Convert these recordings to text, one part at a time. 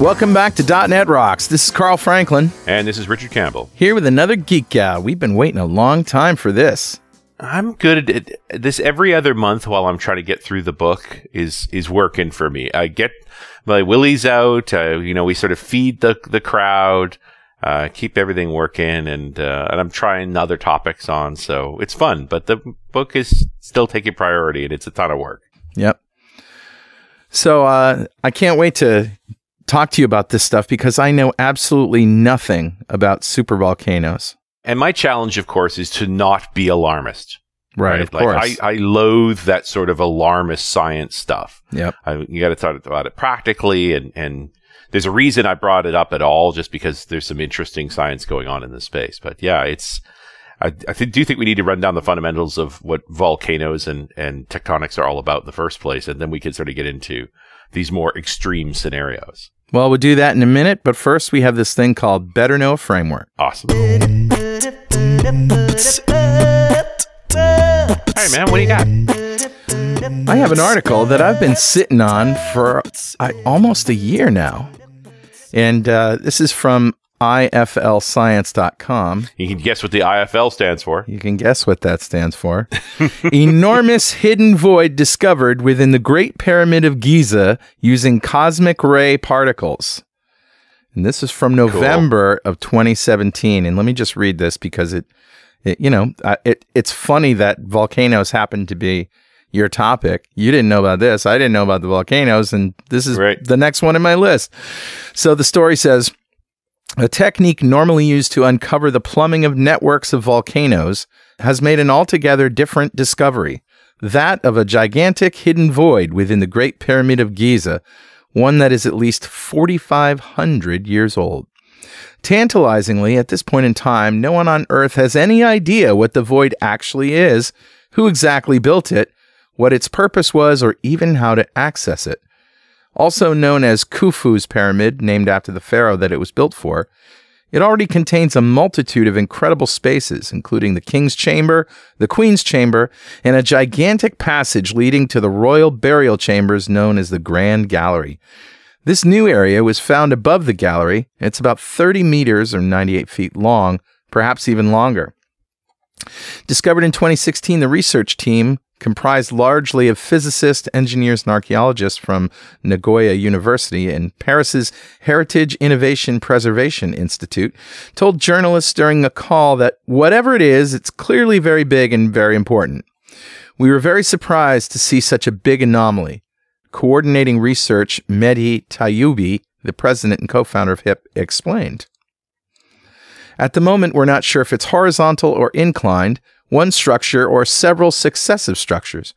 Welcome back to .NET Rocks. This is Carl Franklin And this is Richard Campbell. here with another Geek Out. We've been waiting a long time for this. I'm good at. This every other month while I'm trying to get through the book is is working for me. I get my willies out. Uh, you know, we sort of feed the the crowd, uh, keep everything working, and uh, and I'm trying other topics on. So it's fun, but the book is still taking priority, and it's a ton of work. Yep. So uh, I can't wait to talk to you about this stuff because I know absolutely nothing about super volcanoes. And my challenge, of course, is to not be alarmist. Right, of like course. I, I loathe that sort of alarmist science stuff. yep. I, you got to talk about it practically, and and there's a reason I brought it up at all, just because there's some interesting science going on in this space. But yeah, it's I, I th- do think we need to run down the fundamentals of what volcanoes and and tectonics are all about in the first place, and then we can sort of get into these more extreme scenarios. Well, we'll do that in a minute, but first we have this thing called Better Know Framework. Awesome. Hey man, what do you got? I have an article that I've been sitting on for uh, almost a year now. And uh, this is from iflscience.com. You can guess what the IFL stands for. You can guess what that stands for. Enormous hidden void discovered within the Great Pyramid of Giza using cosmic ray particles. And this is from November of 2017. And let me just read this because it, it you know, uh, it it's funny that volcanoes happen to be your topic. You didn't know about this. I didn't know about the volcanoes, and this is Right. the next one in my list. So the story says. A technique normally used to uncover the plumbing of networks of volcanoes has made an altogether different discovery that of a gigantic hidden void within the Great Pyramid of Giza, one that is at least 4,500 years old. Tantalizingly, at this point in time, no one on Earth has any idea what the void actually is, who exactly built it, what its purpose was, or even how to access it also known as Khufu's pyramid, named after the pharaoh that it was built for. It already contains a multitude of incredible spaces, including the king's chamber, the queen's chamber, and a gigantic passage leading to the royal burial chambers known as the Grand Gallery. This new area was found above the gallery. It's about 30 meters or 98 feet long, perhaps even longer. Discovered in 2016, the research team, comprised largely of physicists, engineers, and archaeologists from Nagoya University and Paris's Heritage Innovation Preservation Institute, told journalists during a call that whatever it is, it's clearly very big and very important. We were very surprised to see such a big anomaly. Coordinating research, Mehdi Tayoubi, the president and co founder of HIP, explained. At the moment, we're not sure if it's horizontal or inclined, one structure or several successive structures.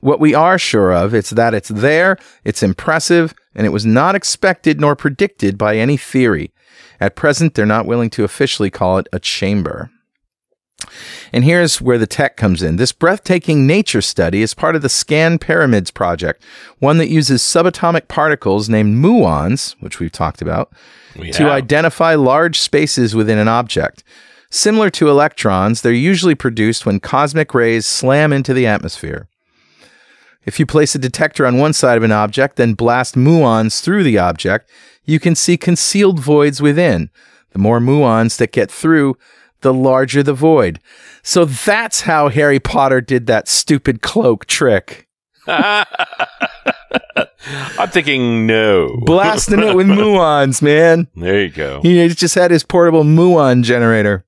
What we are sure of is that it's there, it's impressive, and it was not expected nor predicted by any theory. At present, they're not willing to officially call it a chamber. And here's where the tech comes in. This breathtaking nature study is part of the Scan Pyramids project, one that uses subatomic particles named muons, which we've talked about, We to identify large spaces within an object. Similar to electrons, they're usually produced when cosmic rays slam into the atmosphere. If you place a detector on one side of an object, then blast muons through the object, you can see concealed voids within. The more muons that get through, the larger the void. So that's how Harry Potter did that stupid cloak trick. I'm thinking no. Blasting it with muons, man. There you go. He just had his portable muon generator.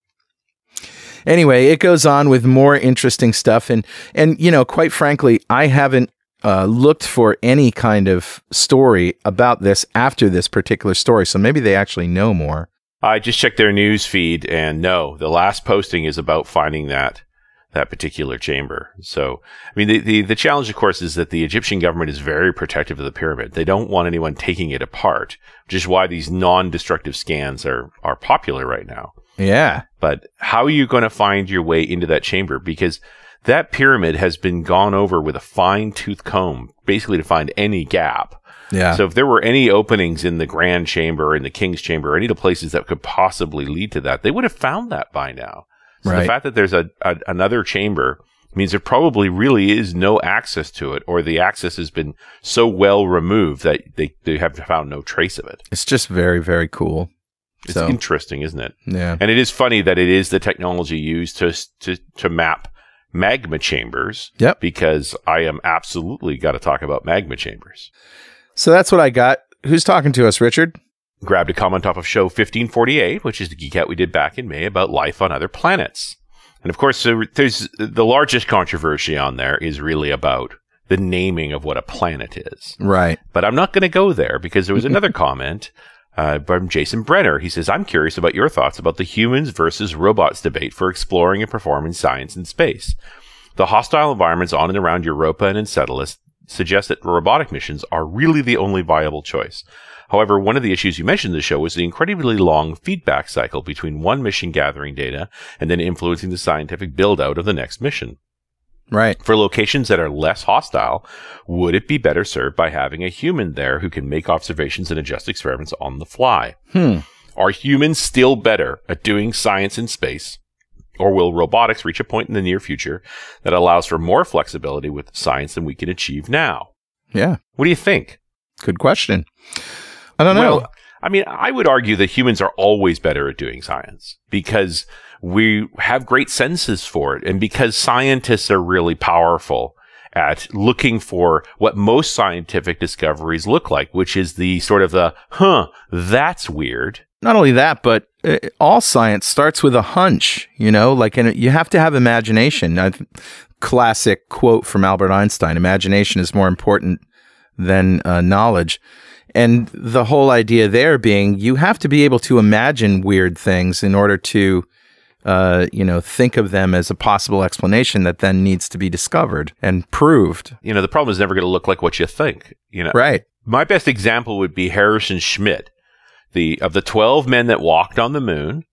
Anyway, it goes on with more interesting stuff, and and you know, quite frankly, I haven't uh, looked for any kind of story about this after this particular story, so maybe they actually know more. I just checked their news feed, and no, the last posting is about finding that that particular chamber. So, I mean, the, the the challenge, of course, is that the Egyptian government is very protective of the pyramid. They don't want anyone taking it apart, which is why these non-destructive scans are are popular right now. Yeah, But how are you going to find your way into that chamber? Because that pyramid has been gone over with a fine tooth comb, basically to find any gap. yeah. So if there were any openings in the grand chamber, in the king's chamber, any of the places that could possibly lead to that, they would have found that by now. So Right. the fact that there's a, a another chamber means there probably really is no access to it, or the access has been so well removed that they, they have found no trace of it. It's just very, very cool. It's So- interesting, isn't it? Yeah. And it is funny that it is the technology used to to to map magma chambers. Yep. Because I am absolutely got to talk about magma chambers. So that's what I got. Who's talking to us, Richard? Grabbed a comment off of show 1548, which is the geek out we did back in May about life on other planets. And of course, there's the largest controversy on there is really about the naming of what a planet is. Right. But I'm not going to go there because there was another comment uh, from Jason Brenner. He says, I'm curious about your thoughts about the humans versus robots debate for exploring and performing science in space. The hostile environments on and around Europa and Enceladus suggest that robotic missions are really the only viable choice. However, one of the issues you mentioned in the show was the incredibly long feedback cycle between one mission gathering data and then influencing the scientific build out of the next mission. Right. For locations that are less hostile, would it be better served by having a human there who can make observations and adjust experiments on the fly? Hmm. Are humans still better at doing science in space? Or will robotics reach a point in the near future that allows for more flexibility with science than we can achieve now? Yeah. What do you think? Good question. I don't know. Well, I mean, I would argue that humans are always better at doing science because we have great senses for it and because scientists are really powerful at looking for what most scientific discoveries look like, which is the sort of the, huh, that's weird. not only that, but uh, all science starts with a hunch, you know, like, and you have to have imagination. A classic quote from Albert Einstein imagination is more important than uh, knowledge. And the whole idea there being you have to be able to imagine weird things in order to, uh, you know, think of them as a possible explanation that then needs to be discovered and proved. You know, the problem is never going to look like what you think, you know. Right. My best example would be Harrison Schmitt. The of the 12 men that walked on the moon,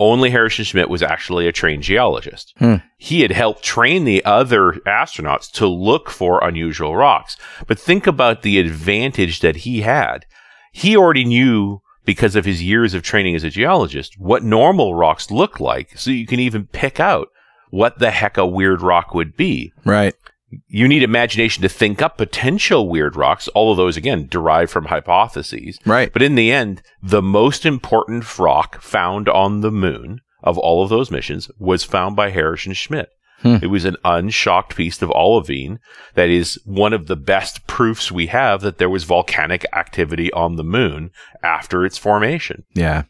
only Harrison Schmitt was actually a trained geologist. Hmm. He had helped train the other astronauts to look for unusual rocks. But think about the advantage that he had. He already knew because of his years of training as a geologist what normal rocks look like so you can even pick out what the heck a weird rock would be Right. you need imagination to think up potential weird rocks. All of those, again, derived from hypotheses. Right. But in the end, the most important rock found on the moon of all of those missions was found by Harrison Schmitt. Hmm. It was an unshocked piece of olivine that is one of the best proofs we have that there was volcanic activity on the moon after its formation. Yeah.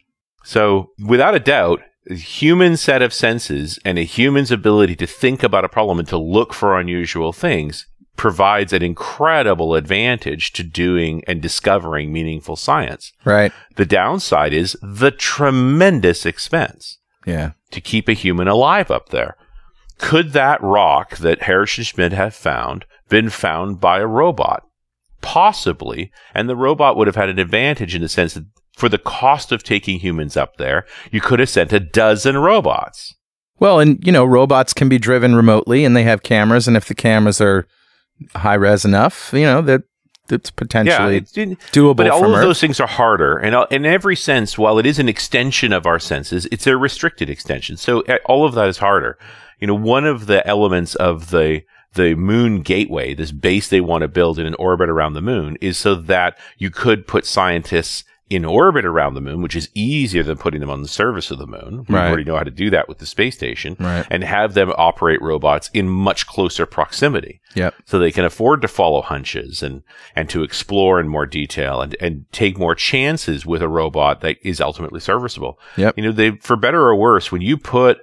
So, without a doubt, a human set of senses and a human's ability to think about a problem and to look for unusual things provides an incredible advantage to doing and discovering meaningful science. Right. The downside is the tremendous expense Yeah. to keep a human alive up there. Could that rock that Harrison Schmitt had found been found by a robot? Possibly. And the robot would have had an advantage in the sense that for the cost of taking humans up there, you could have sent a dozen robots. Well, and you know, robots can be driven remotely, and they have cameras, and if the cameras are high res enough, you know that that's potentially it's- it- doable but all of Earth. those things are harder, and uh, in every sense, while it is an extension of our senses, it's a restricted extension. So uh, all of that is harder. You know, one of the elements of the the moon gateway, this base they want to build in an orbit around the moon, is so that you could put scientists in orbit around the moon, which is easier than putting them on the surface of the moon. We Right. already know how to do that with the space station, Right. and have them operate robots in much closer proximity Yep. so they can afford to follow hunches and and to explore in more detail and and take more chances with a robot that is ultimately serviceable. Yep. You know, they for better or worse, when you put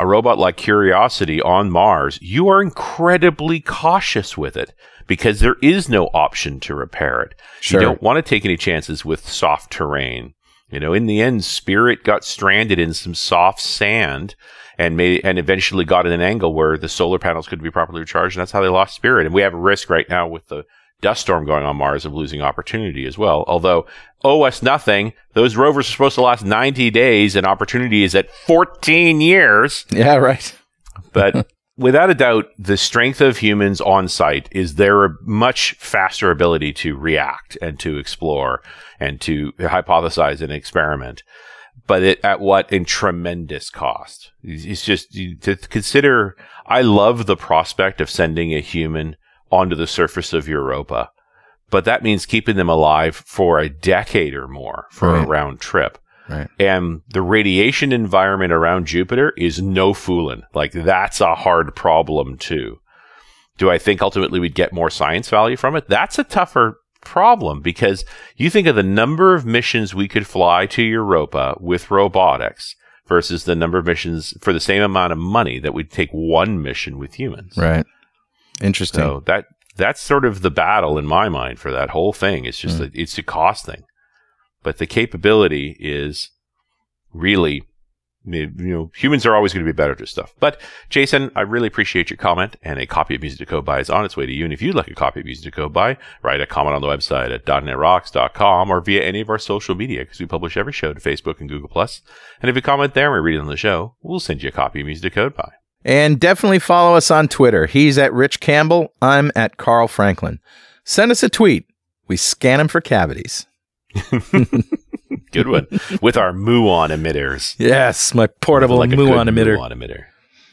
a robot like Curiosity on Mars, you are incredibly cautious with it because there is no option to repair it. Sure. You don't want to take any chances with soft terrain. You know, in the end, Spirit got stranded in some soft sand and made and eventually got at an angle where the solar panels couldn't be properly recharged, and that's how they lost Spirit. And we have a risk right now with the dust storm going on Mars of losing opportunity as well. Although oh, owe us nothing, those rovers are supposed to last 90 days, and opportunity is at 14 years. Yeah. Right. But without a doubt, the strength of humans on site is their much faster ability to react and to explore and to hypothesize and experiment. but it, at what in tremendous cost. It's just to consider. I love the prospect of sending a human onto the surface of Europa, but that means keeping them alive for a decade or more for Right. a round trip. Right. And the radiation environment around Jupiter is no fooling. Like that's a hard problem too. Do I think ultimately we'd get more science value from it? That's a tougher problem because you think of the number of missions we could fly to Europa with robotics versus the number of missions for the same amount of money that we'd take one mission with humans. Right. Interesting. So that that's sort of the battle in my mind for that whole thing. It's just Mm. that it's a cost thing, but the capability is really. You know, humans are always going to be better at this stuff. But Jason, I really appreciate your comment, and a copy of Music to Code By is on its way to you. And if you'd like a copy of Music to Code By, write a comment on the website at .netrocks.com or via any of our social media because we publish every show to Facebook and Google Plus. And if you comment there and we read it on the show, we'll send you a copy of Music to Code By. And definitely follow us on Twitter. He's at Rich Campbell. I'm at Carl Franklin. Send us a tweet. We scan them for cavities. Good one with our muon emitters. Yes, my portable Like a muon emitter. muon emitter.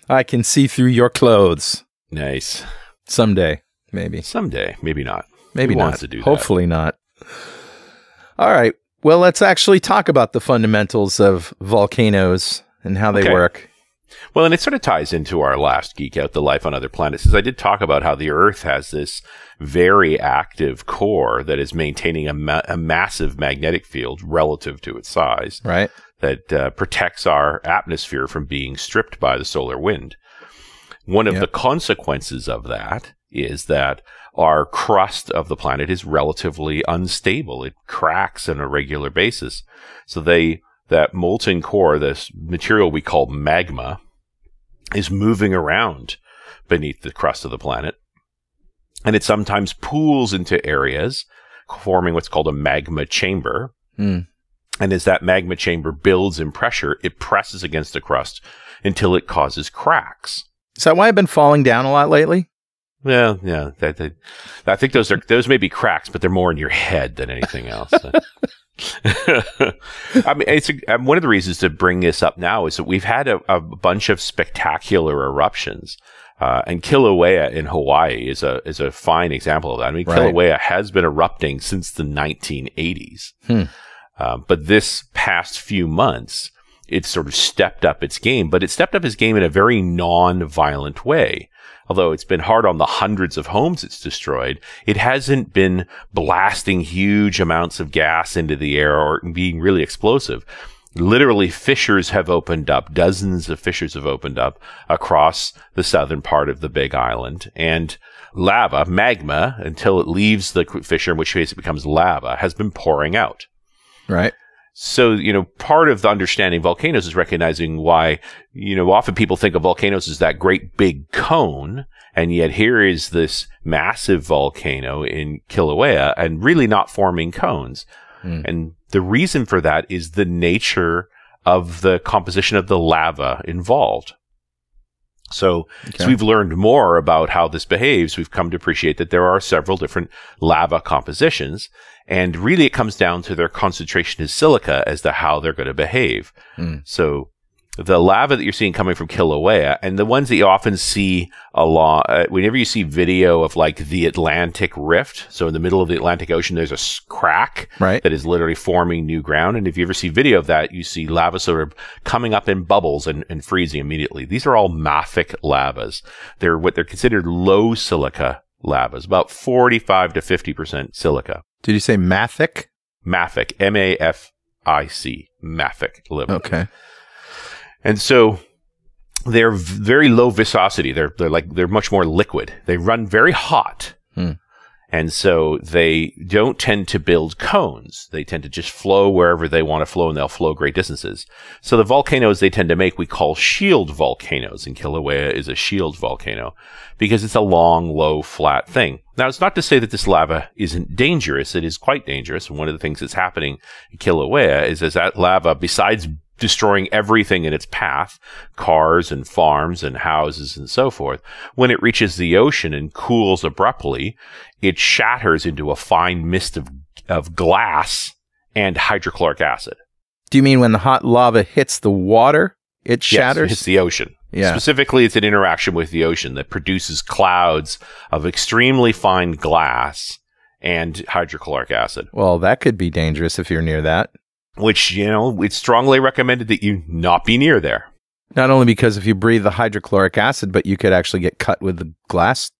I can see through your clothes Nice. someday, maybe. Someday, maybe not. Maybe Who not. do that? Hopefully not. All right. Well, let's actually talk about the fundamentals of volcanoes and how they Okay. work. Well, and it sort of ties into our last geek out, the life on other planets, is I did talk about how the Earth has this very active core that is maintaining a, ma- a massive magnetic field relative to its size Right? that uh, protects our atmosphere from being stripped by the solar wind. One of Yep. the consequences of that is that our crust of the planet is relatively unstable. It cracks on a regular basis. So they that molten core, this material we call magma, is moving around beneath the crust of the planet. And it sometimes pools into areas, forming what's called a magma chamber. Hmm. And as that magma chamber builds in pressure, it presses against the crust until it causes cracks. Is that why I've been falling down a lot lately? Well, yeah, that, that, I think those are those may be cracks, but they're more in your head than anything else. I mean, it's a, um, one of the reasons to bring this up now is that we've had a, a bunch of spectacular eruptions, uh, and Kilauea in Hawaii is a is a fine example of that. I mean, Right. Kilauea has been erupting since the 1980s, Hmm. Um, but this past few months, it's sort of stepped up its game, but it stepped up its game in a very non-violent way. Although it's been hard on the hundreds of homes it's destroyed, it hasn't been blasting huge amounts of gas into the air or being really explosive. Literally, fissures have opened up. Dozens of fissures have opened up across the southern part of the Big Island. And lava, magma, until it leaves the fissure, in which case it becomes lava, has been pouring out. Right? So, you know, part of the understanding volcanoes is recognizing why, you know, often people think of volcanoes as that great big cone. And yet here is this massive volcano in Kilauea and really not forming cones. Hmm. And the reason for that is the nature of the composition of the lava involved. So, Okay. as we've learned more about how this behaves, we've come to appreciate that there are several different lava compositions. And really, it comes down to their concentration of silica as to how they're going to behave. Mm. So, the lava that you're seeing coming from Kilauea, and the ones that you often see along, uh, whenever you see video of like the Atlantic Rift, so in the middle of the Atlantic Ocean, there's a crack Right? that is literally forming new ground. And if you ever see video of that, you see lava sort of coming up in bubbles and, and freezing immediately. These are all mafic lavas. They're what they're considered low silica lavas, about 45 to 50% silica. Did you say mathic? Mafic, M-A-F-I-C, mafic lava. Okay. And so they're very low viscosity. They're, they're like, they're much more liquid. They run very hot. Hmm. And so they don't tend to build cones. They tend to just flow wherever they want to flow and they'll flow great distances. So the volcanoes they tend to make we call shield volcanoes and Kilauea is a shield volcano because it's a long, low, flat thing. Now it's not to say that this lava isn't dangerous. It is quite dangerous. And one of the things that's happening in Kilauea is as that lava, besides destroying everything in its path, cars and farms and houses and so forth. When it reaches the ocean and cools abruptly, it shatters into a fine mist of, of glass and hydrochloric acid. Do you mean when the hot lava hits the water, it shatters? Yes, it's the ocean. Yeah. Specifically, it's an interaction with the ocean that produces clouds of extremely fine glass and hydrochloric acid, well, that could be dangerous if you're near that. Which, you know, it's strongly recommended that you not be near there. Not only because if you breathe the hydrochloric acid, but you could actually get cut with the glass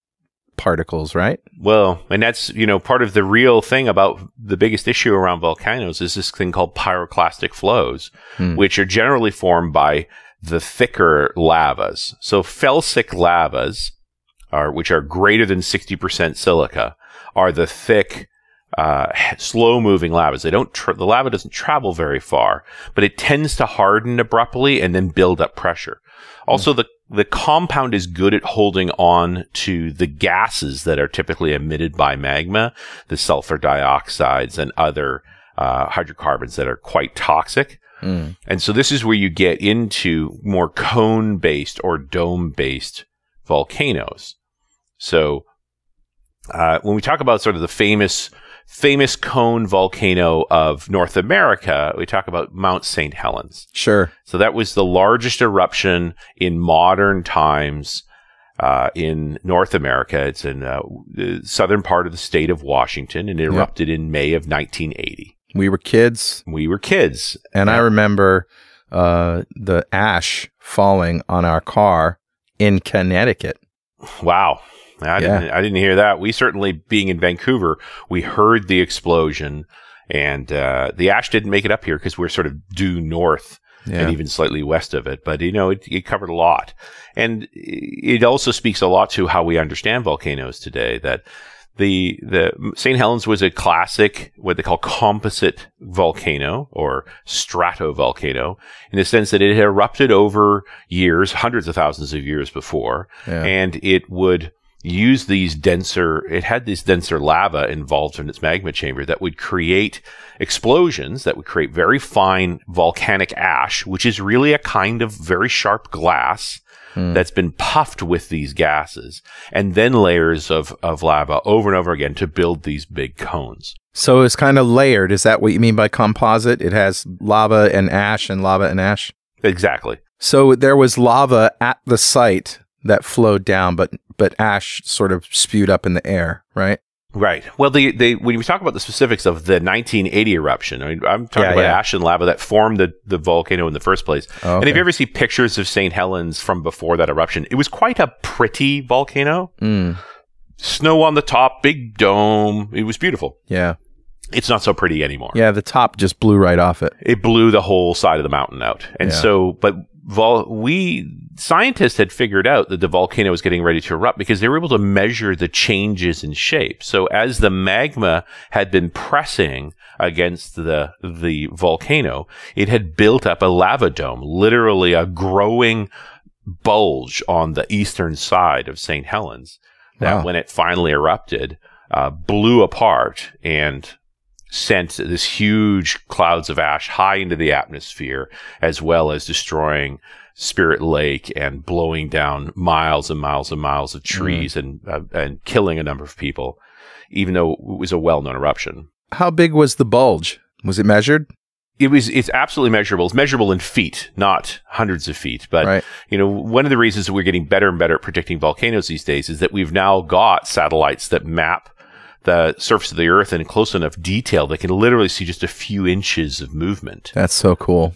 particles, right? Well, and that's, you know, part of the real thing about the biggest issue around volcanoes is this thing called pyroclastic flows, Hmm. which are generally formed by the thicker lavas. So felsic lavas are, which are greater than 60% silica, are the thick, uh, slow moving lavas. They don't, tra- the lava doesn't travel very far, but it tends to harden abruptly and then build up pressure. Also, the, the compound is good at holding on to the gases that are typically emitted by magma, the sulfur dioxides and other, uh, hydrocarbons that are quite toxic. Mm. And so this is where you get into more cone based or dome based volcanoes. So uh, when we talk about sort of the famous famous cone volcano of North America, we talk about Mount St. Helens. Sure. So that was the largest eruption in modern times uh, in North America. It's in uh, the southern part of the state of Washington, and it Yeah. erupted in May of 1980. We were kids, We were kids, and I remember uh, the ash falling on our car in Connecticut. Wow. I Yeah. didn't I didn't hear that. We certainly being in Vancouver, we heard the explosion and uh, the ash didn't make it up here because we're sort of due north Yeah. and even slightly west of it. But you know, it, it covered a lot. And it also speaks a lot to how we understand volcanoes today that the the St. Helens was a classic what they call composite volcano or stratovolcano in the sense that it had erupted over years, hundreds of thousands of years before yeah. and it would use these denser it had this denser lava involved in its magma chamber that would create explosions that would create very fine volcanic ash which is really a kind of very sharp glass Hmm. that's been puffed with these gases and then layers of, of lava over and over again to build these big cones So it's kind of layered. Is that what you mean by composite? It has lava and ash and lava and ash. exactly So there was lava at the site that flowed down, but but ash sort of spewed up in the air, right? Right. Well, the, the when we talk about the specifics of the 1980 eruption, I mean, I'm talking Yeah, about yeah. ash and lava that formed the, the volcano in the first place. Oh, And if you ever see pictures of St. Helens from before that eruption, it was quite a pretty volcano. Mm, Snow on the top, big dome. It was beautiful. yeah, It's not so pretty anymore. yeah. The top just blew right off it. It blew the whole side of the mountain out. And Yeah. so, but vol- we scientists had figured out that the volcano was getting ready to erupt because they were able to measure the changes in shape. So as the magma had been pressing against the the volcano, it had built up a lava dome, literally a growing bulge on the eastern side of St. Helens that Wow. when it finally erupted, uh, blew apart and sent this huge clouds of ash high into the atmosphere, as well as destroying Spirit Lake and blowing down miles and miles and miles of trees and uh, and killing a number of people, even though it was a well-known eruption. How big was the bulge? Was it measured? It was it's absolutely measurable. It's measurable in feet, not hundreds of feet. But right. you know, one of the reasons that we're getting better and better at predicting volcanoes these days is that we've now got satellites that map the surface of the earth in close enough detail they can literally see just a few inches of movement. That's so cool.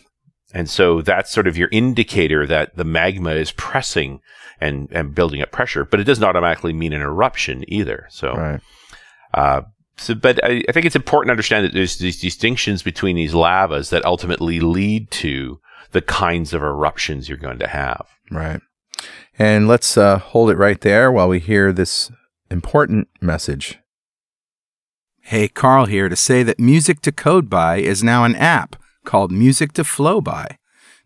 And so that's sort of your indicator that the magma is pressing and, and building up pressure, but it doesn't automatically mean an eruption either. So, Right. uh, so, but I, I think it's important to understand that there's these distinctions between these lavas that ultimately lead to the kinds of eruptions you're going to have. Right. And let's uh, hold it right there while we hear this important message. Hey, Carl here to say that Music to Code By is now an app called Music to Flow By.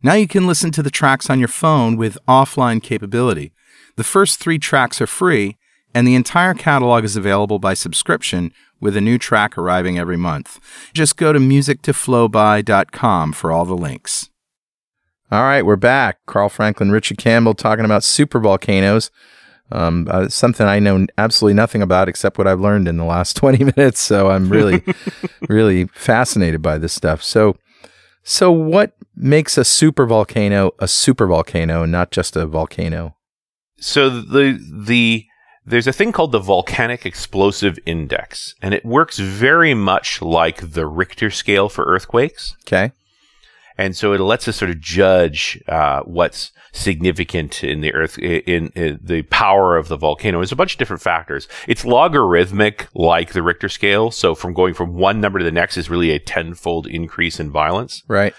Now you can listen to the tracks on your phone with offline capability. The first three tracks are free, and the entire catalog is available by subscription with a new track arriving every month. Just go to musictoflowby.com for all the links. All right, we're back. Carl Franklin, Richard Campbell talking about super volcanoes. Um, uh, something I know absolutely nothing about except what I've learned in the last 20 minutes. So I'm really, really fascinated by this stuff. So, So, what makes a super volcano a super volcano, not just a volcano? So the the there's a thing called the volcanic explosive index, and it works very much like the Richter scale for earthquakes. Okay. And so it lets us sort of judge uh, what's significant in the earth, in, in, the power of the volcano. There's a bunch of different factors. It's logarithmic, like the Richter scale. So from going from one number to the next is really a tenfold increase in violence. Right.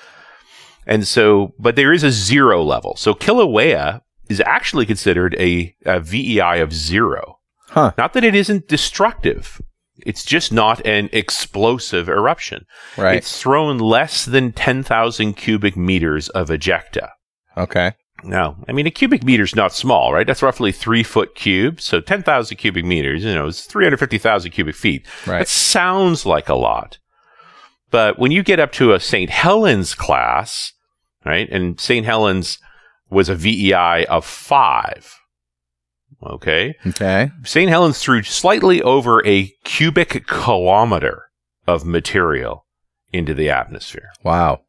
And so, but there is a zero level. So Kilauea is actually considered a, a VEI of zero. Huh. Not that it isn't destructive. It's just not an explosive eruption. Right. It's thrown less than 10,000 cubic meters of ejecta. Okay. Now, I mean, a cubic meter is not small, right? That's roughly three foot cubed. So 10,000 cubic meters, you know, it's 350,000 cubic feet. Right. That sounds like a lot. But when you get up to a St. Helens class, right? And St. Helens was a VEI of five. Okay. Okay. St. Helens threw slightly over a cubic kilometer of material into the atmosphere. Wow.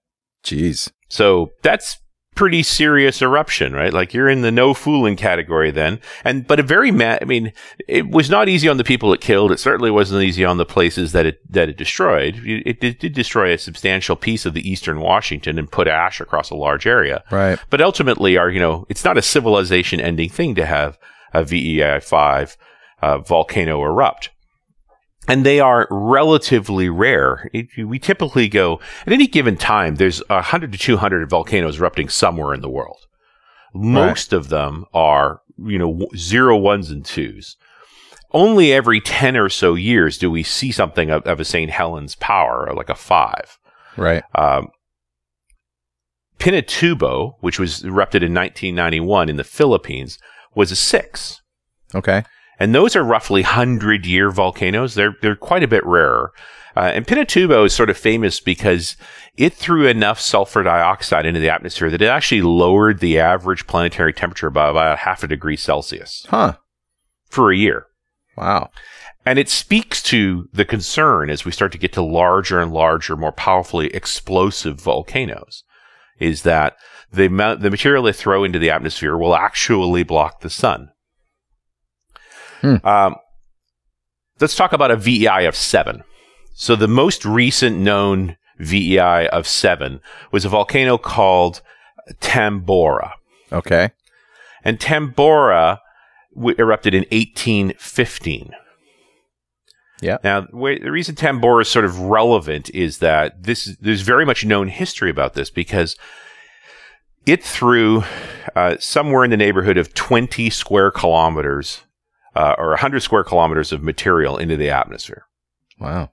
Jeez. So that's pretty serious eruption, right? Like you're in the no fooling category then. And, but a very ma- I mean, it was not easy on the people it killed. It certainly wasn't easy on the places that it, that it destroyed. It, it did, did destroy a substantial piece of the eastern Washington and put ash across a large area. Right. But ultimately, our, you know, it's not a civilization ending thing to have a VEI 5 uh, volcano erupt. And they are relatively rare. It, we typically go, at any given time, there's 100 to 200 volcanoes erupting somewhere in the world. Most right. of them are, you know, zero ones and twos. Only every 10 or so years do we see something of, of a St. Helens power, like a five. Right. Um, Pinatubo, which was erupted in 1991 in the Philippines, was a six. Okay. And those are roughly 100 year volcanoes. They're, they're quite a bit rarer. Uh, and Pinatubo is sort of famous because it threw enough sulfur dioxide into the atmosphere that it actually lowered the average planetary temperature by about half a degree Celsius. Huh. For a year. Wow. And it speaks to the concern as we start to get to larger and larger, more powerfully explosive volcanoes, is that the amount, the material they throw into the atmosphere will actually block the sun. Hmm. Um, let's talk about a VEI of seven. So the most recent known VEI of seven was a volcano called Tambora. Okay. And Tambora w- erupted in 1815. Yeah. Now, the reason Tambora is sort of relevant is that this there's very much known history about this because it threw uh, somewhere in the neighborhood of 20 square kilometers uh, or 100 square kilometers of material into the atmosphere. Wow.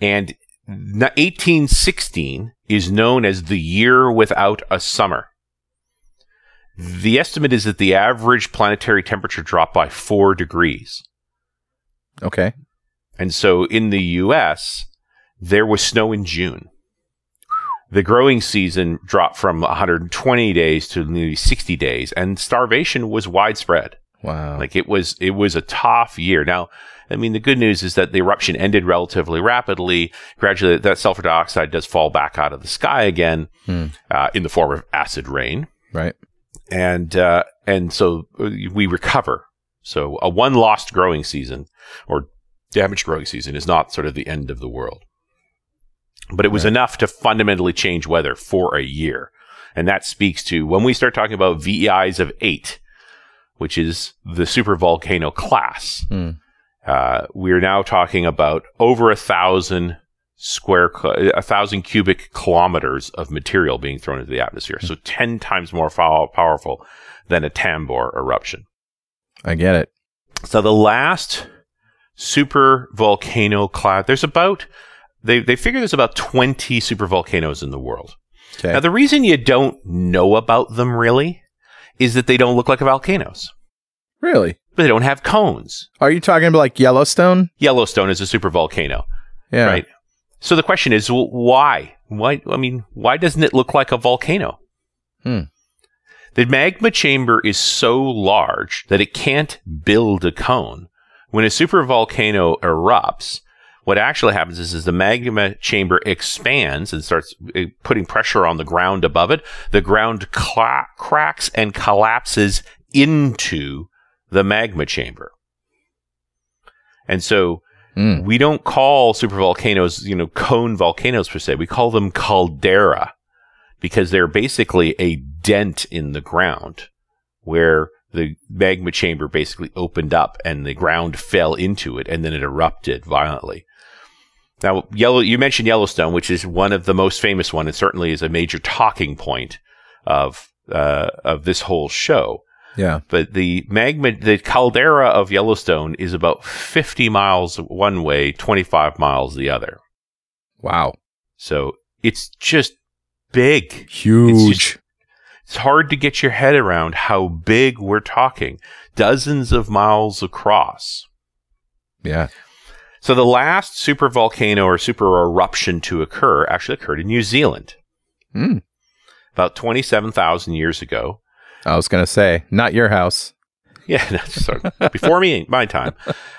And 1816 is known as the year without a summer. The estimate is that the average planetary temperature dropped by four degrees. Okay. And so in the US, there was snow in June. The growing season dropped from 120 days to nearly 60 days, and starvation was widespread. Wow. Like it was, it was a tough year. Now, I mean, the good news is that the eruption ended relatively rapidly. Gradually, that sulfur dioxide does fall back out of the sky again Hmm. uh, in the form of acid rain, Right. and uh, and so uh, we recover. So a one lost growing season or damaged growing season is not sort of the end of the world, but it was Right. enough to fundamentally change weather for a year, and that speaks to when we start talking about VEIs of eight, which is the supervolcano class. Hmm. Uh, we're now talking about over a thousand square, a thousand cubic kilometers of material being thrown into the atmosphere. So 10 times more pow- powerful than a Tambora eruption. I get it. So the last super volcano cloud, there's about, they, they figure there's about 20 super volcanoes in the world. Okay. Now, the reason you don't know about them really is that they don't look like volcanoes, really? but they don't have cones. Are you talking about like Yellowstone? Yellowstone is a super volcano. Yeah. right? So the question is, well, why? Why? I mean, why doesn't it look like a volcano? Hmm. The magma chamber is so large that it can't build a cone. When a supervolcano erupts, what actually happens is, is the magma chamber expands and starts uh, putting pressure on the ground above it. The ground cla- cracks and collapses into the magma chamber. And so Mm. we don't call supervolcanoes, you know, cone volcanoes per se. We call them caldera because they're basically a dent in the ground where the magma chamber basically opened up and the ground fell into it and then it erupted violently. Now, yellow, you mentioned Yellowstone, which is one of the most famous one and certainly is a major talking point of, uh, of this whole show. Yeah. But the magma, the caldera of Yellowstone is about 50 miles one way, 25 miles the other. Wow. So it's just big. Huge. It's hard to get your head around how big we're talking. Dozens of miles across. yeah. So the last super volcano or super eruption to occur actually occurred in New Zealand Mm. about 27,000 years ago. I was going to say, not your house. Yeah, that's sorry. before me, my time.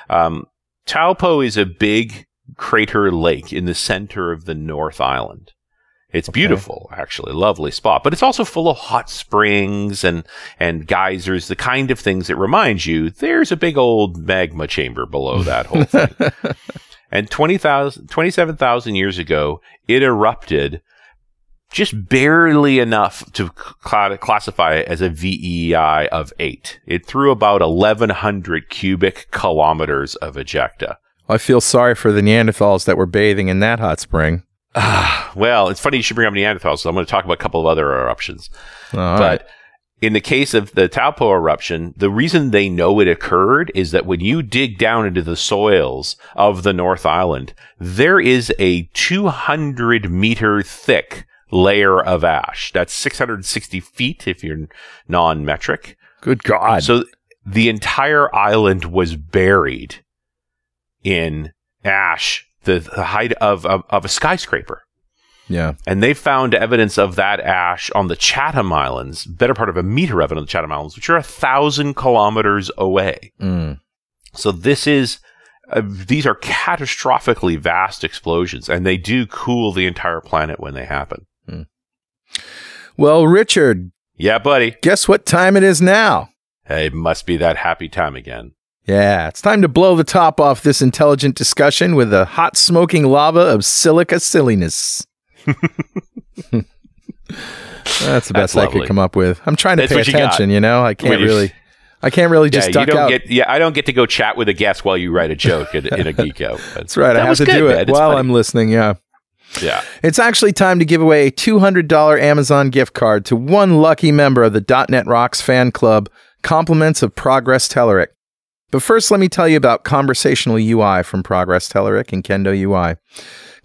Um, Taupo is a big crater lake in the center of the North Island. It's Okay. beautiful, actually, lovely spot, but it's also full of hot springs and and geysers, the kind of things that remind you there's a big old magma chamber below that whole thing. and 20,000 27,000 years ago, it erupted just barely enough to cl- classify it as a VEI of 8. It threw about 1,100 cubic kilometers of ejecta. I feel sorry for the Neanderthals that were bathing in that hot spring. Ah, well, it's funny you should bring up Neanderthals, so I'm going to talk about a couple of other eruptions. All but right. in the case of the Taupo eruption, the reason they know it occurred is that when you dig down into the soils of the North Island, there is a 200 meter thick layer of ash. That's 660 feet if you're non metric. Good God. So the entire island was buried in ash, the, the height of, of, of a skyscraper. yeah. And they found evidence of that ash on the Chatham Islands, better part of a meter of it on the Chatham Islands, which are a thousand kilometers away. Mm. So this is, uh, these are catastrophically vast explosions, and they do cool the entire planet when they happen. Well, Richard, Yeah, buddy. guess what time it is now? Hey, it must be that happy time again. Yeah, it's time to blow the top off this intelligent discussion with the hot smoking lava of silica silliness. That's the best I could come up with. I'm trying to That's pay what you attention, you, know? I can't really I can't really just yeah, you duck don't out. get. Yeah, I don't get to go chat with a guest while you write a joke in, in a geek out. That's right. I That have to good, do it while funny. I'm listening, yeah. Yeah. It's actually time to give away a $200 Amazon gift card to one lucky member of the .NET Rocks fan club, compliments of Progress Telerik. But first, let me tell you about Conversational UI from Progress Telerik and Kendo UI.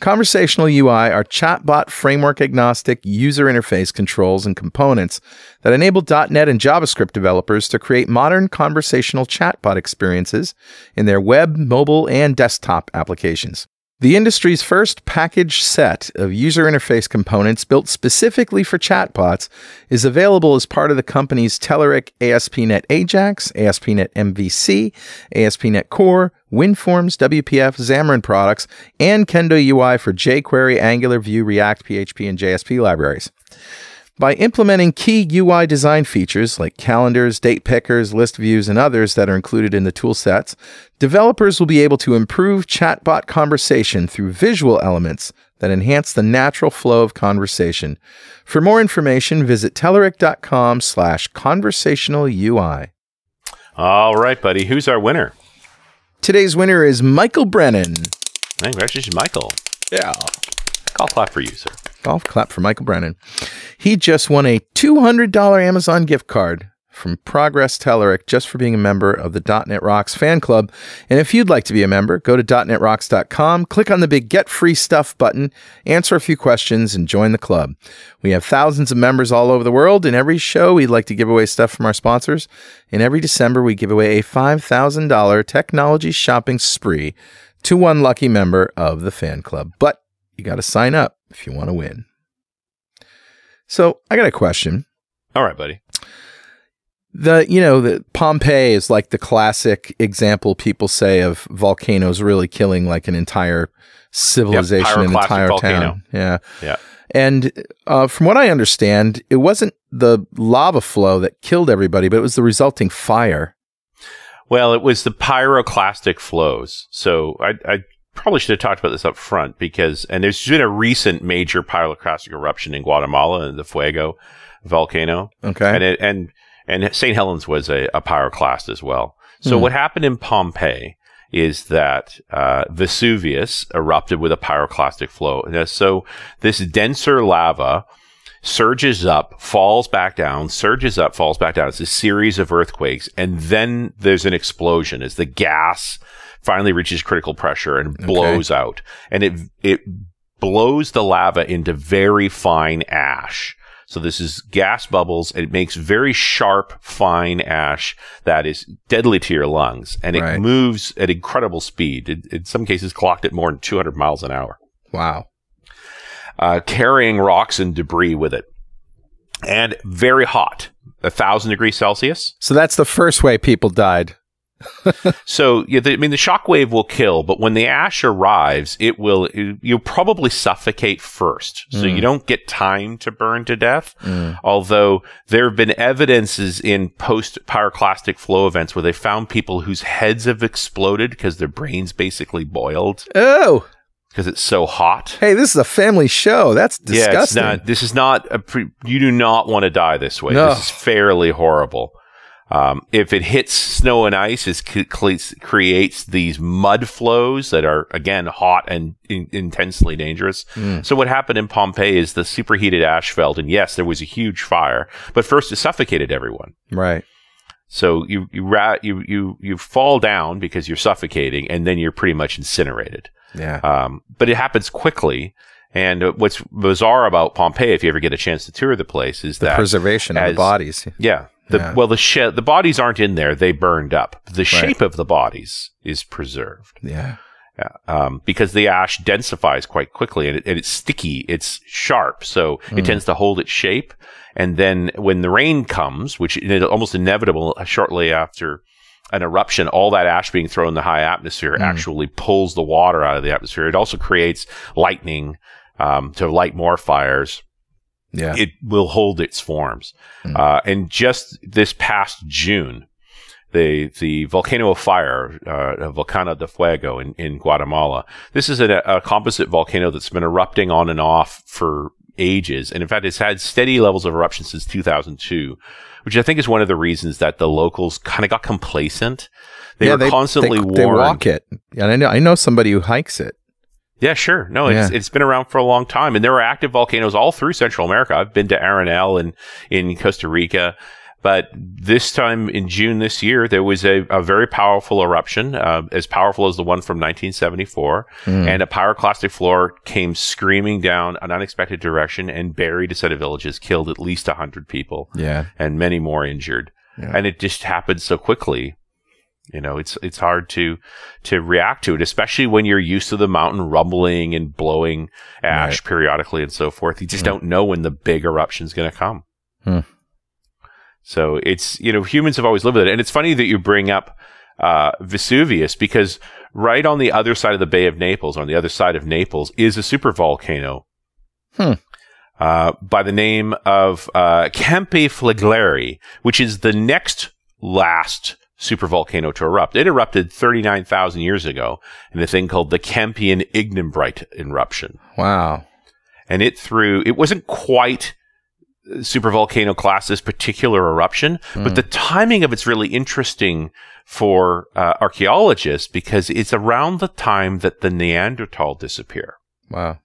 Conversational UI are chatbot framework agnostic user interface controls and components that enable .NET and JavaScript developers to create modern conversational chatbot experiences in their web, mobile, and desktop applications. The industry's first package set of user interface components built specifically for chatbots is available as part of the company's Telerik ASP.NET Ajax, ASP.NET MVC, ASP.NET Core, WinForms, WPF, Xamarin products, and Kendo UI for jQuery, Angular, Vue, React, PHP, and JSP libraries. By implementing key UI design features like calendars, date pickers, list views, and others that are included in the toolsets, developers will be able to improve chatbot conversation through visual elements that enhance the natural flow of conversation. For more information, visit Telerik.com slash conversational UI. All right, buddy. Who's our winner? Today's winner is Michael Brennan. Congratulations, Michael. Yeah. I'll clap for you, sir. Golf clap for Michael Brennan. He just won a $200 Amazon gift card from Progress Telerik just for being a member of the .NET Rocks fan club. And if you'd like to be a member, go to .NETRocks.com, click on the big Get Free Stuff button, answer a few questions, and join the club. We have thousands of members all over the world. In every show, we'd like to give away stuff from our sponsors. And every December, we give away a $5,000 technology shopping spree to one lucky member of the fan club. But you got to sign up if you want to win. So I got a question. All right, buddy. The you know the Pompeii is like the classic example people say of volcanoes really killing like an entire civilization, an entire volcano. town. Yeah, Yeah. And uh, from what I understand, it wasn't the lava flow that killed everybody, but it was the resulting fire. Well, it was the pyroclastic flows. So I, I probably should have talked about this up front because, and there's been a recent major pyroclastic eruption in Guatemala, and the Fuego volcano, Okay. and it, and and St. Helens was a, a pyroclast as well. So Hmm. what happened in Pompeii is that uh, Vesuvius erupted with a pyroclastic flow. And so this denser lava surges up, falls back down, surges up, falls back down. It's a series of earthquakes, and then there's an explosion as the gas finally reaches critical pressure and blows out, and it it blows the lava into very fine ash. So this is gas bubbles. It makes very sharp, fine ash that is deadly to your lungs, and it Right. moves at incredible speed. It, in some cases, clocked at more than 200 miles an hour wow. uh, carrying rocks and debris with it. And very hot, a thousand degrees Celsius. So that's the first way people died. So, yeah, the, I mean, the shock wave will kill, but when the ash arrives, it will, you'll probably suffocate first. So you mm. don't get time to burn to death. Mm. Although there have been evidences in post pyroclastic flow events where they found people whose heads have exploded because their brains basically boiled Oh, because it's so hot. hey, this is a family show. That's disgusting. Yeah, not. This is not a. Pre- you do not want to die this way. No. This is fairly horrible. Um, if it hits snow and ice, it creates these mud flows that are again hot and in- intensely dangerous. Mm. So what happened in Pompeii is the superheated ash fell, and yes, there was a huge fire, but first it suffocated everyone. right. So you you ra- you you you fall down because you're suffocating, and then you're pretty much incinerated. Yeah. Um, but it happens quickly. And what's bizarre about Pompeii, if you ever get a chance to tour the place, is the that preservation of the bodies. yeah, the Yeah. well the sh- the bodies aren't in there; they burned up. The shape of the bodies is preserved Yeah. yeah, um, because the ash densifies quite quickly, and, it, and it's sticky. It's sharp, so it tends to hold its shape. And then when the rain comes, which is almost inevitable uh, shortly after an eruption, all that ash being thrown in the high atmosphere actually pulls the water out of the atmosphere. It also creates lightning um, to light more fires. Yeah. It will hold its forms. Uh, and just this past June, the the volcano of fire, uh, Volcano de Fuego in, in Guatemala. This is a, a composite volcano that's been erupting on and off for ages, and in fact, it's had steady levels of eruption since 2002, which I think is one of the reasons that the locals kind of got complacent. They were constantly they, warned. they walk it. And I know I know somebody who hikes it. Yeah, sure. No, it's Yeah. it's been around for a long time, and there are active volcanoes all through Central America. I've been to Arenal in in Costa Rica, but this time in June this year, there was a, a very powerful eruption, uh, as powerful as the one from 1974, Mm. and a pyroclastic flow came screaming down an unexpected direction and buried a set of villages, killed at least hundred people, Yeah. and many more injured. Yeah. And it just happened so quickly. You know, it's it's hard to to react to it, especially when you're used to the mountain rumbling and blowing ash periodically and so forth. You just don't know when the big eruption's going to come. Hmm. So it's you know humans have always lived with it, and it's funny that you bring up uh, Vesuvius because right on the other side of the Bay of Naples, on the other side of Naples, is a supervolcano Hmm. uh, by the name of uh, Campi Flegrei, which is the next last supervolcano to erupt. It erupted 39,000 years ago in a thing called the Campanian Ignimbrite eruption. Wow. And it threw, it wasn't quite supervolcano class this particular eruption, but the timing of it's really interesting for uh, archaeologists because it's around the time that the Neanderthal disappear. Wow.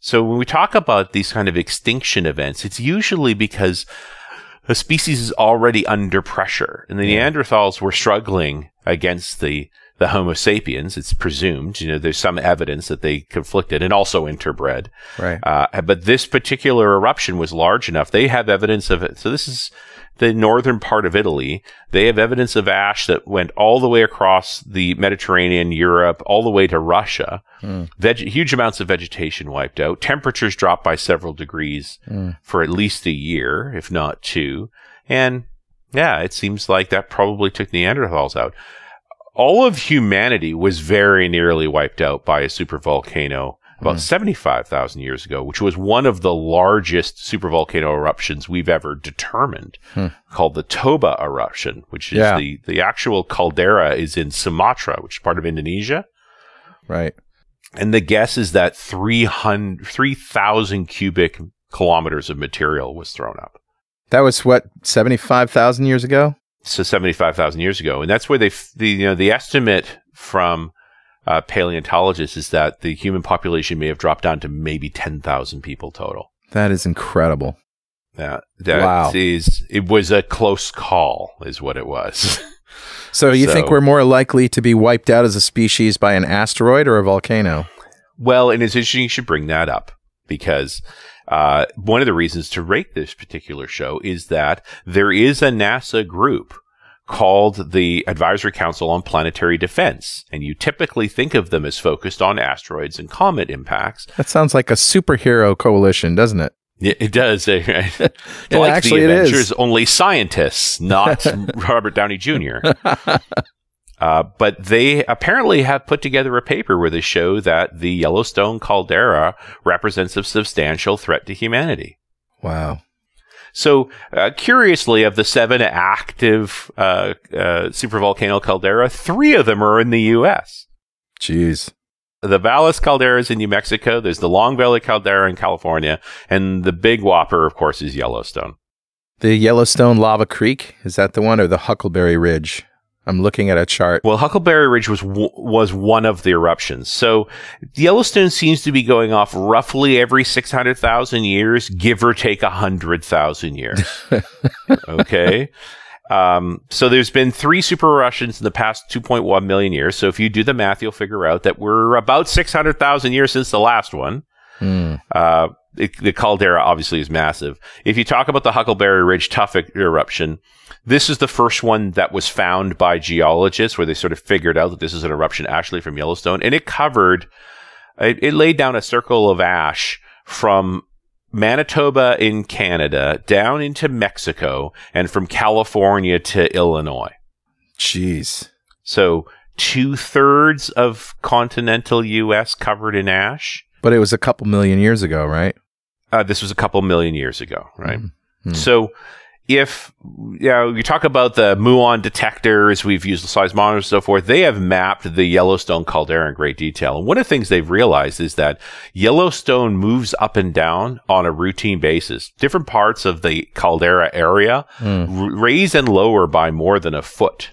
So when we talk about these kind of extinction events, it's usually because a species is already under pressure, and the Neanderthals were struggling against the the Homo sapiens. It's presumed, you know, there's some evidence that they conflicted and also interbred. Right. Uh, but this particular eruption was large enough. They have evidence of it. So this is the northern part of Italy. They have evidence of ash that went all the way across the Mediterranean, Europe, all the way to Russia. Hmm. Veg- huge amounts of vegetation wiped out. Temperatures dropped by several degrees hmm. for at least a year, if not two. And Yeah, it seems like that probably took Neanderthals out. All of humanity was very nearly wiped out by a supervolcano about hmm. 75,000 years ago, which was one of the largest supervolcano eruptions we've ever determined, hmm. called the Toba eruption, which is Yeah. the, the actual caldera is in Sumatra, which is part of Indonesia. Right. And the guess is that 300 3,000 cubic kilometers of material was thrown up. That was what, 75,000 years ago? So 75,000 years ago. And that's where they, f- the, you know, the estimate from uh, paleontologists is that the human population may have dropped down to maybe 10,000 people total. That is incredible. That, that Wow. is- it was a close call, is what it was. So you think we're more likely to be wiped out as a species by an asteroid or a volcano? Well, and it's interesting you should bring that up because uh, one of the reasons to rate this particular show is that there is a NASA group called the Advisory Council on Planetary Defense, and you typically think of them as focused on asteroids and comet impacts. That sounds like a superhero coalition, doesn't it? Yeah, it does. like actually the it is. Avengers, only scientists, not Robert Downey Jr. Uh, but they apparently have put together a paper where they show that the Yellowstone caldera represents a substantial threat to humanity. Wow. So, uh, curiously, of the seven active uh, uh, supervolcano caldera, three of them are in the U.S. Jeez. The Valles caldera is in New Mexico. There's the Long Valley caldera in California, and the big whopper, of course, is Yellowstone. The Yellowstone Lava Creek, is that the one or the Huckleberry Ridge? I'm looking at a chart. Well, Huckleberry Ridge was w- was one of the eruptions. So Yellowstone seems to be going off roughly every six hundred thousand years, give or take hundred thousand years. okay. Um, so there's been three super eruptions in the past 2.1 million years. So if you do the math, you'll figure out that we're about 600,000 years since the last one. Hmm. Uh, it, the caldera obviously is massive. If you talk about the Huckleberry Ridge tuff e- eruption, this is the first one that was found by geologists where they sort of figured out that this is an eruption actually from Yellowstone. And it covered, it, it laid down a circle of ash from Manitoba in Canada down into Mexico and from California to Illinois. Jeez. So two thirds of continental U.S. covered in ash. But it was a couple million years ago, right? Uh, this was a couple million years ago, right? Mhm. So if you know you talk about the muon detectors, we've used the seismometers and so forth. They have mapped the Yellowstone caldera in great detail, and one of the things they've realized is that Yellowstone moves up and down on a routine basis. Different parts of the caldera area r- raise and lower by more than a foot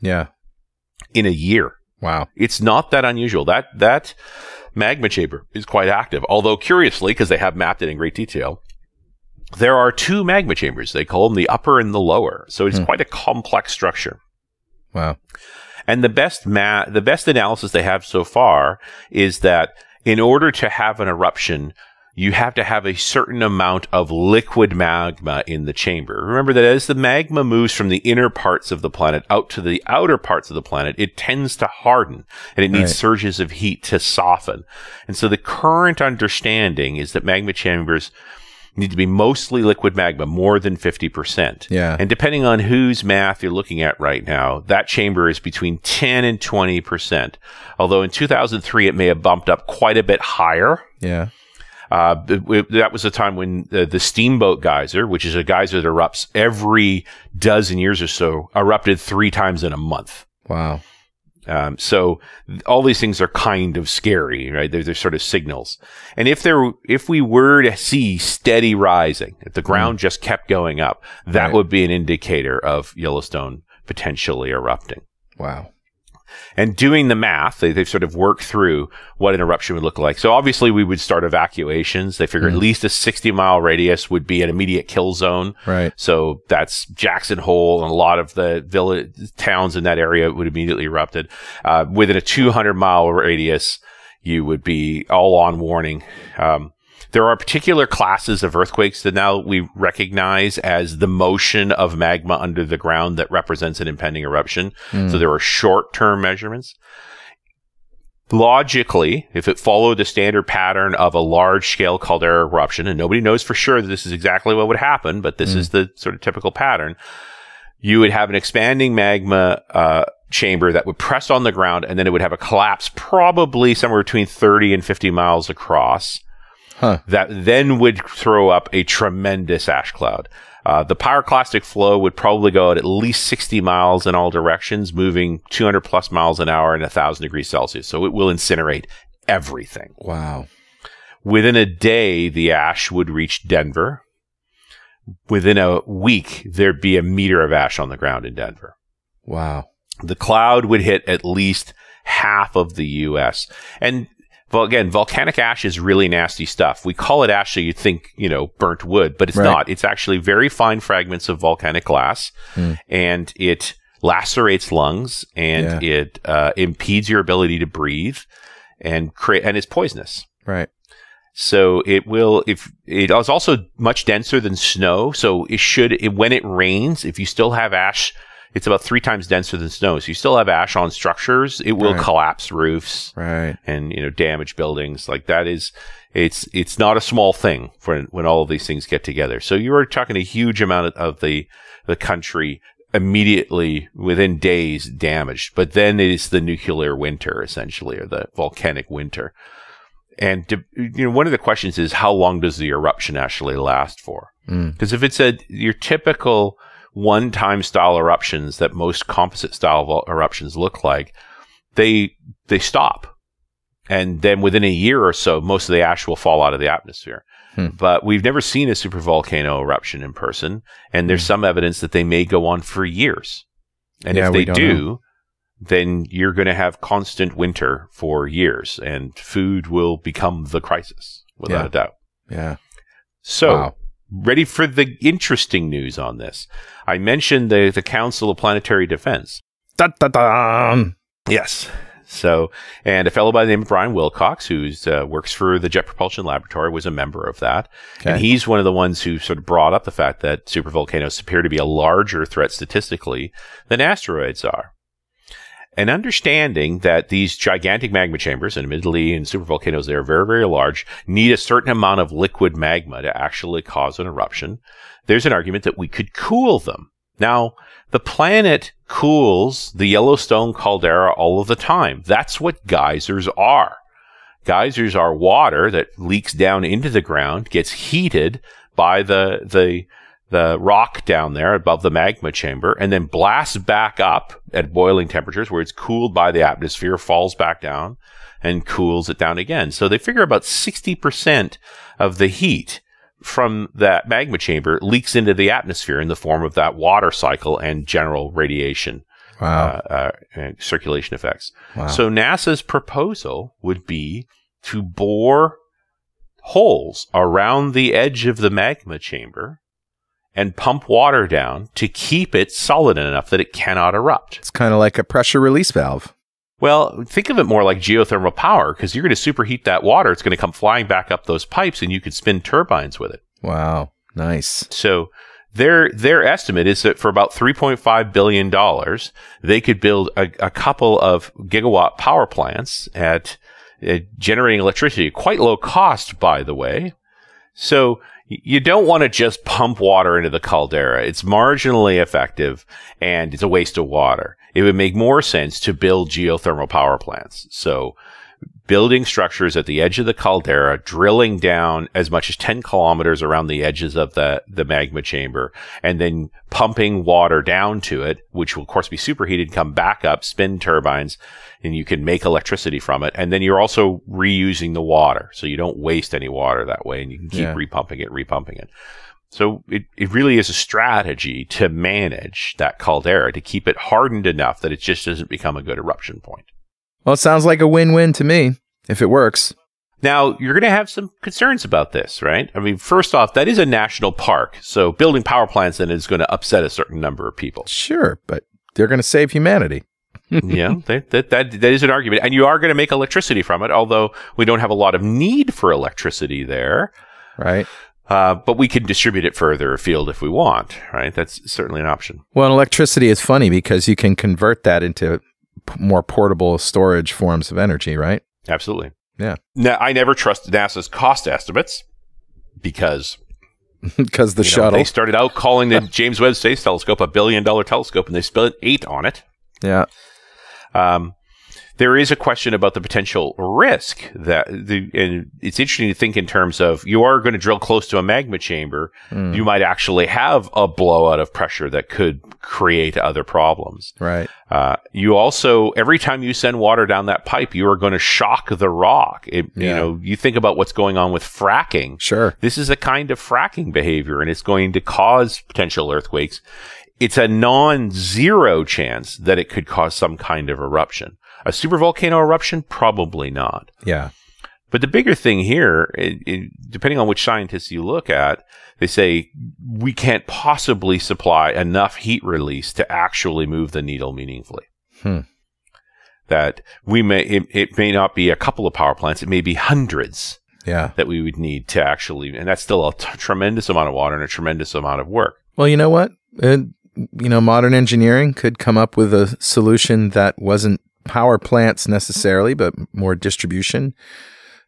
Yeah. in a year. Wow. It's not that unusual. That that magma chamber is quite active. Although curiously, because they have mapped it in great detail, there are two magma chambers. They call them the upper and the lower. So it's Hmm. quite a complex structure. Wow. And the best ma- the best analysis they have so far is that in order to have an eruption, you have to have a certain amount of liquid magma in the chamber. Remember that as the magma moves from the inner parts of the planet out to the outer parts of the planet, it tends to harden and it needs Right. surges of heat to soften. And so the current understanding is that magma chambers need to be mostly liquid magma, more than 50%. Yeah. And depending on whose math you're looking at right now, that chamber is between 10 and 20%. Although in 2003, it may have bumped up quite a bit higher. Yeah. Uh, that was a time when the, the steamboat geyser, which is a geyser that erupts every dozen years or so, erupted three times in a month. Wow. Um, so all these things are kind of scary, right? They're, they're sort of signals. And if there, if we were to see steady rising, if the ground just kept going up, that Right. would be an indicator of Yellowstone potentially erupting. Wow. And doing the math, they, they've sort of worked through what an eruption would look like. So obviously we would start evacuations. They figure at least a 60 mile radius would be an immediate kill zone. Right. So that's Jackson Hole and a lot of the village towns in that area would immediately erupted. Uh, within a 200 mile radius, you would be all on warning. Um, there are particular classes of earthquakes that now we recognize as the motion of magma under the ground that represents an impending eruption. Hmm. So there are short term measurements. Logically, if it followed the standard pattern of a large scale caldera eruption, and nobody knows for sure that this is exactly what would happen, but this Mm. is the sort of typical pattern, you would have an expanding magma uh, chamber that would press on the ground and then it would have a collapse probably somewhere between 30 and 50 miles across Huh. that then would throw up a tremendous ash cloud. Uh, the pyroclastic flow would probably go at at least 60 miles in all directions, moving 200 plus miles an hour and 1,000 degrees Celsius. So it will incinerate everything. Wow. Within a day, the ash would reach Denver. Within a week, there'd be a meter of ash on the ground in Denver. Wow. The cloud would hit at least half of the U.S. And well, again, volcanic ash is really nasty stuff. We call it ash so you think, you know, burnt wood, but it's Right. not. It's actually very fine fragments of volcanic glass Hmm. and it lacerates lungs and it uh, impedes your ability to breathe and create, and it's poisonous. Right. So it will, if it is also much denser than snow. So it should, it, when it rains, if you still have ash, it's about three times denser than snow. So you still have ash on structures, it will Right. collapse roofs Right. and, you know, damage buildings. Like that is, it's, it's not a small thing for when all of these things get together. So you are talking a huge amount of, the, the country immediately within days damaged. But then it is the nuclear winter essentially, or the volcanic winter. And to, you know, one of the questions is how long does the eruption actually last for? Mm. Because if it's a your typical one-time style eruptions that most composite style eruptions look like, they they stop, and then within a year or so, most of the ash will fall out of the atmosphere. Hmm. But we've never seen a supervolcano eruption in person, and there's Hmm. some evidence that they may go on for years. And Yeah, if they do, then you're going to have constant winter for years, and food will become the crisis without Yeah. a doubt. Yeah. So, Wow. Ready for the interesting news on this? I mentioned the the Council of Planetary Defense. Da, da, da. Yes. So, and a fellow by the name of Brian Wilcox, who uh, works for the Jet Propulsion Laboratory, was a member of that. And he's one of the ones who sort of brought up the fact that supervolcanoes appear to be a larger threat statistically than asteroids are. And understanding that these gigantic magma chambers, and admittedly in supervolcanoes they are very, very large, need a certain amount of liquid magma to actually cause an eruption, there's an argument that we could cool them. Now, the planet cools the Yellowstone caldera all of the time. That's what geysers are. Geysers are water that leaks down into the ground, gets heated by the, the, the rock down there above the magma chamber, and then blasts back up at boiling temperatures where it's cooled by the atmosphere, falls back down, and cools it down again. So they figure about 60% of the heat from that magma chamber leaks into the atmosphere in the form of that water cycle and general radiation Wow. uh, uh, circulation effects. wow. So NASA's proposal would be to bore holes around the edge of the magma chamber and pump water down to keep it solid enough that it cannot erupt. it's kind of like a pressure release valve. Well, think of it more like geothermal power because you're going to superheat that water. It's going to come flying back up those pipes and you could spin turbines with it. Wow. Nice. So their their estimate is that for about 3.5 billion dollars, they could build a, a couple of gigawatt power plants at uh, generating electricity, quite low cost, by the way. So you don't want to just pump water into the caldera. It's marginally effective and it's a waste of water. It would make more sense to build geothermal power plants. So building structures at the edge of the caldera, drilling down as much as 10 kilometers around the edges of the, the magma chamber, and then pumping water down to it, which will of course be superheated, come back up, spin turbines, and you can make electricity from it. And then you're also reusing the water. So you don't waste any water that way and you can keep Yeah. repumping it, repumping it. So it, it really is a strategy to manage that caldera to keep it hardened enough that it just doesn't become a good eruption point. Well, it sounds like a win-win to me if it works. Now, you're going to have some concerns about this, right? I mean, first off, that is a national park. So building power plants in it is going to upset a certain number of people. Sure, but they're going to save humanity. yeah, that, that, that, that is an argument. And you are going to make electricity from it, although we don't have a lot of need for electricity there. Right. Uh, but we can distribute it further afield if we want, right? That's certainly an option. Well, electricity is funny because you can convert that into more portable storage forms of energy, right? Absolutely. Yeah. Now, I never trust NASA's cost estimates because because the You know, shuttle. they started out calling the James Webb Space Telescope a billion dollar telescope, and they spent eight on it. yeah. Um, there is a question about the potential risk that the, and it's interesting to think in terms of you are going to drill close to a magma chamber. Mm, You might actually have a blowout of pressure that could create other problems. right. Uh, you also, every time you send water down that pipe, you are going to shock the rock. It, You know, you think about what's going on with fracking. Sure. This is a kind of fracking behavior and it's going to cause potential earthquakes. It's a non-zero chance that it could cause some kind of eruption. A supervolcano eruption? Probably not. Yeah. But the bigger thing here, it, it, depending on which scientists you look at, they say we can't possibly supply enough heat release to actually move the needle meaningfully. Hmm. That we may, it, it may not be a couple of power plants, it may be hundreds Yeah. that we would need to actually, and that's still a t- tremendous amount of water and a tremendous amount of work. Well, you know what? Uh, you know, modern engineering could come up with a solution that wasn't power plants necessarily, but more distribution.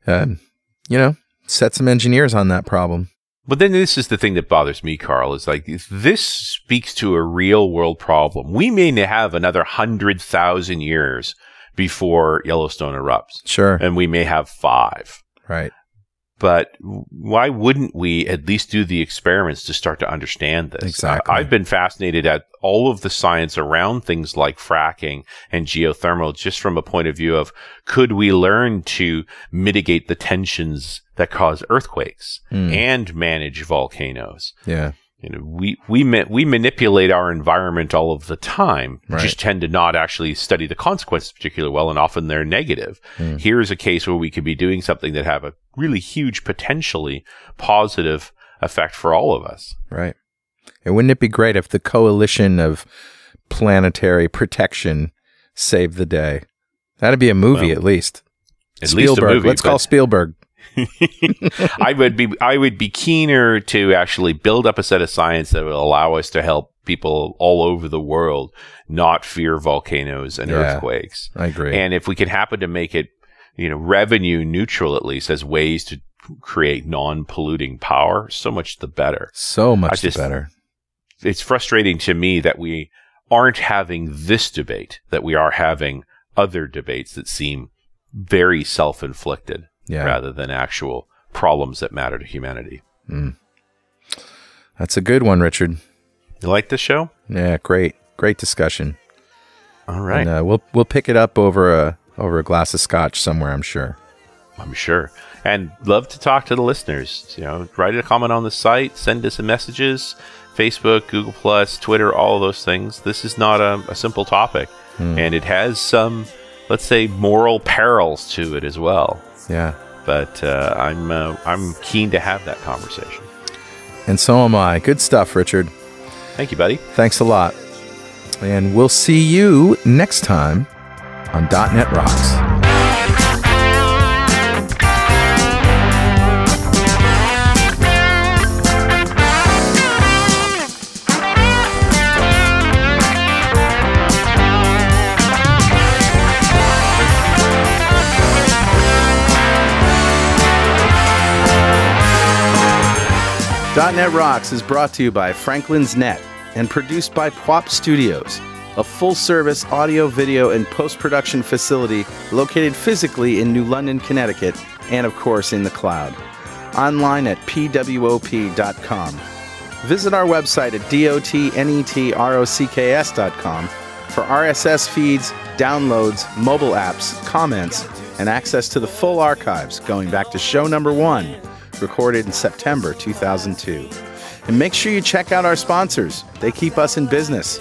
Um, you know, set some engineers on that problem. But then this is the thing that bothers me, Carl, is like this speaks to a real world problem. We may have another hundred thousand years before Yellowstone erupts, Sure. and we may have five. Right. But why wouldn't we at least do the experiments to start to understand this? Exactly. I- I've been fascinated at all of the science around things like fracking and geothermal, just from a point of view of could we learn to mitigate the tensions that cause earthquakes Mm. and manage volcanoes? Yeah. You know, we we ma- we manipulate our environment all of the time. Right. Just tend to not actually study the consequences particularly well, and often they're negative. Mm. Here's a case where we could be doing something that have a really huge, potentially positive effect for all of us. Right. And wouldn't it be great if the coalition of planetary protection saved the day? That'd be a movie Well, at least. At Spielberg. least a movie. Let's call Spielberg. I would be I would be keener to actually build up a set of science that will allow us to help people all over the world not fear volcanoes and Yeah. earthquakes. I agree. And if we can happen to make it, you know, revenue neutral at least as ways to create non-polluting power, so much the better. so much just- better. It's frustrating to me that we aren't having this debate, that we are having other debates that seem very self-inflicted Yeah. rather than actual problems that matter to humanity. That's a good one, Richard. You like this show? Yeah, great. Great discussion. All right. And uh, we'll we'll pick it up over a over a glass of scotch somewhere, I'm sure. I'm sure. And love to talk to the listeners. You know, write a comment on the site, send us some messages, Facebook, Google Plus, Twitter, all of those things. This is not a, a simple topic, and it has some, let's say, moral perils to it as well. Yeah. But uh, I'm uh, I'm keen to have that conversation. And so am I. Good stuff, Richard. Thank you, buddy. Thanks a lot. And we'll see you next time on .NET Rocks. .NET Rocks is brought to you by Franklins.Net and produced by Pwop Studios, a full-service audio, video, and post-production facility located physically in New London, Connecticut, and of course in the cloud. Online at pwop.com. Visit our website at dotnetrocks.com for RSS feeds, downloads, mobile apps, comments, and access to the full archives going back to show number one, recorded in September 2002. And make sure you check out our sponsors, they keep us in business.